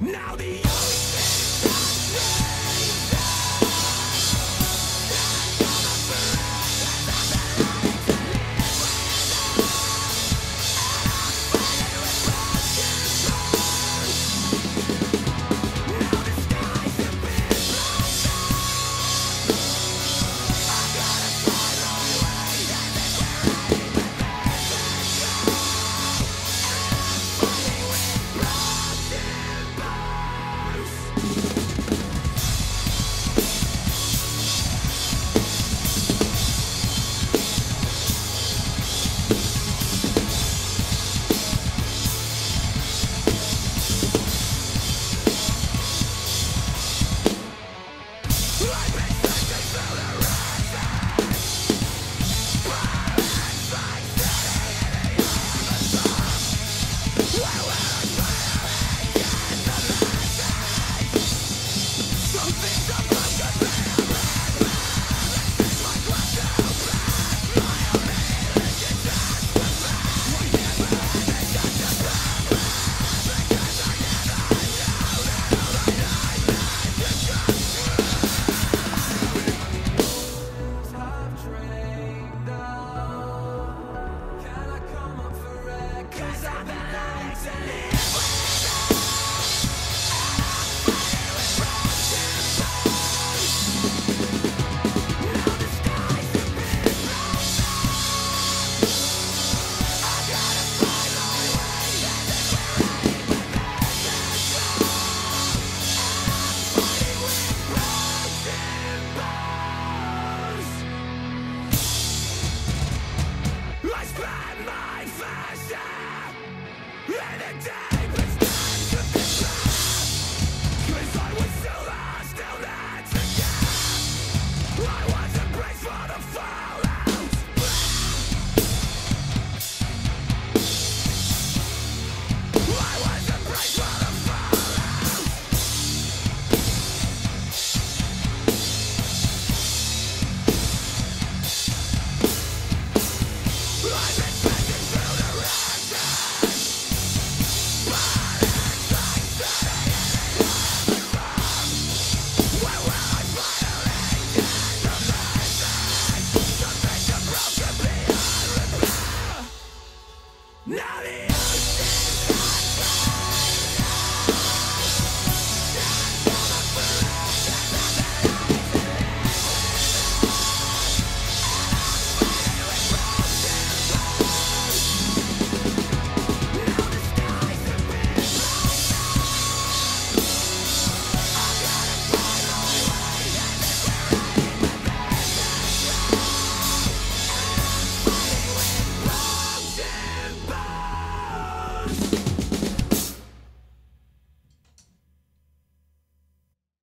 Now the in it day!